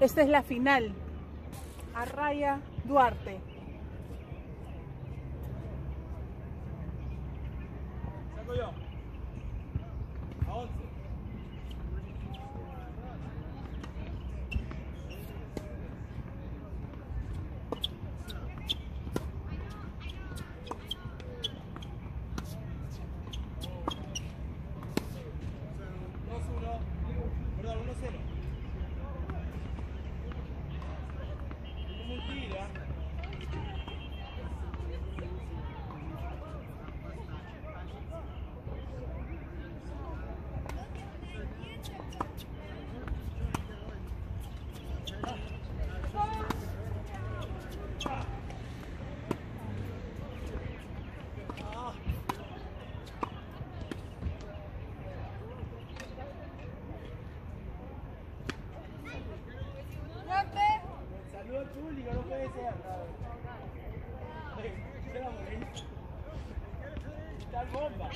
Esta es la final. Arraya Duarte. Maravilha! Tá bomba!